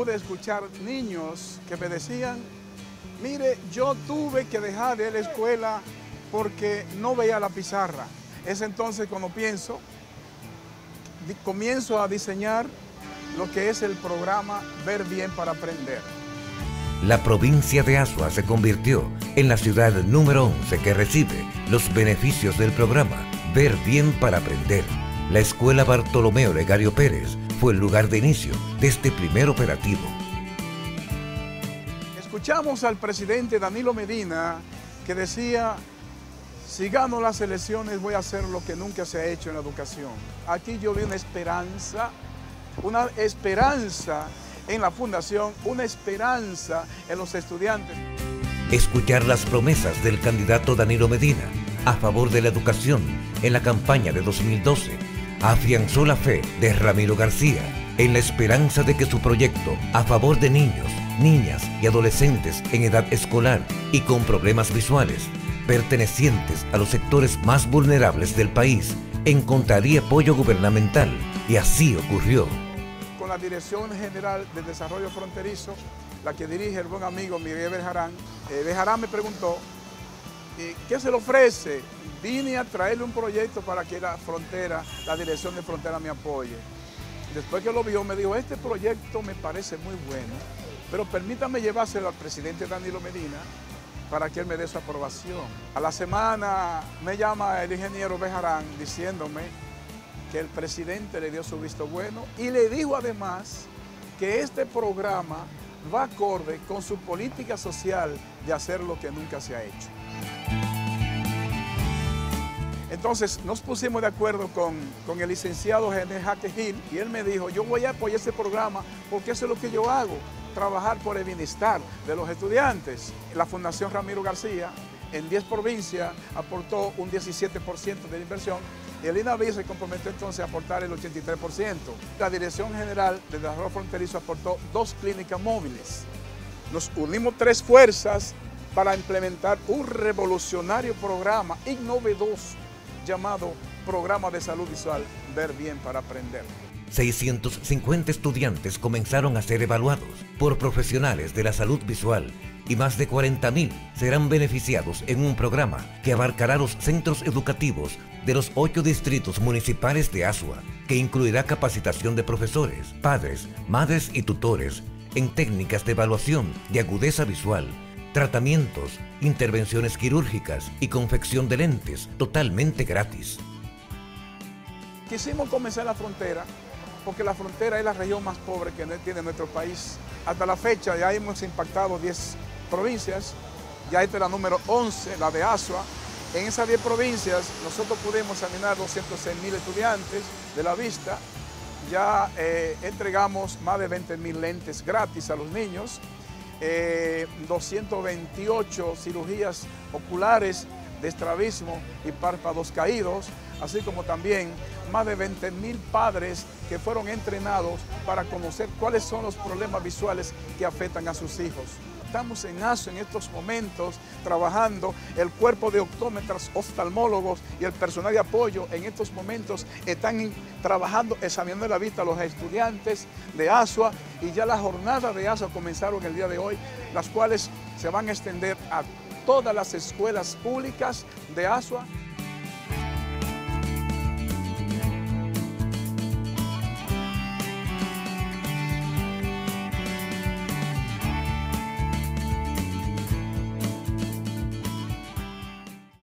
pude escuchar niños que me decían, mire, yo tuve que dejar de la escuela porque no veía la pizarra. Es entonces cuando pienso, comienzo a diseñar lo que es el programa Ver Bien para Aprender. La provincia de Asua se convirtió en la ciudad número 11 que recibe los beneficios del programa Ver Bien para Aprender. La Escuela Bartolomeo Legario Pérez fue el lugar de inicio de este primer operativo. Escuchamos al presidente Danilo Medina que decía, si gano las elecciones voy a hacer lo que nunca se ha hecho en la educación. Aquí yo vi una esperanza, una esperanza en la fundación, una esperanza en los estudiantes. Escuchar las promesas del candidato Danilo Medina a favor de la educación en la campaña de 2012 afianzó la fe de Ramiro García en la esperanza de que su proyecto a favor de niños, niñas y adolescentes en edad escolar y con problemas visuales pertenecientes a los sectores más vulnerables del país encontraría apoyo gubernamental y así ocurrió. Con la Dirección General de Desarrollo Fronterizo, la que dirige el buen amigo Miguel Bejarán, eh, Bejarán me preguntó, ¿qué se le ofrece? Vine a traerle un proyecto para que la frontera, la Dirección de Frontera me apoye. Después que lo vio me dijo, este proyecto me parece muy bueno, pero permítame llevárselo al presidente Danilo Medina para que él me dé su aprobación. A la semana me llama el ingeniero Bejarán diciéndome que el presidente le dio su visto bueno y le dijo además que este programa va acorde con su política social de hacer lo que nunca se ha hecho. Entonces nos pusimos de acuerdo con, el licenciado Gené Jaque Gil y él me dijo, yo voy a apoyar este programa porque eso es lo que yo hago trabajar por el bienestar de los estudiantes. La Fundación Ramiro García en 10 provincias aportó un 17% de la inversión y el INAVI se comprometió entonces a aportar el 83%. La Dirección General de Desarrollo Fronterizo aportó dos clínicas móviles. Nos unimos tres fuerzas para implementar un revolucionario programa innovedoso llamado Programa de Salud Visual Ver Bien para Aprender. 650 estudiantes comenzaron a ser evaluados por profesionales de la salud visual y más de 40.000 serán beneficiados en un programa que abarcará los centros educativos de los ocho distritos municipales de Asua, que incluirá capacitación de profesores, padres, madres y tutores en técnicas de evaluación de agudeza visual, tratamientos, intervenciones quirúrgicas y confección de lentes totalmente gratis. Quisimos comenzar la frontera porque la frontera es la región más pobre que tiene nuestro país. Hasta la fecha ya hemos impactado 10 provincias, ya esta es la número 11, la de Asua. En esas 10 provincias nosotros pudimos examinar 206 mil estudiantes de la vista, ya eh, entregamos más de 20 mil lentes gratis a los niños, 228 eh, cirugías oculares de estrabismo y párpados caídos, así como también más de 20 mil padres que fueron entrenados para conocer cuáles son los problemas visuales que afectan a sus hijos. Estamos en ASO en estos momentos trabajando, el cuerpo de optómetras, oftalmólogos y el personal de apoyo en estos momentos están trabajando, examinando la vista a los estudiantes de ASUA y ya las jornadas de ASUA comenzaron el día de hoy, las cuales se van a extender a todas las escuelas públicas de ASUA.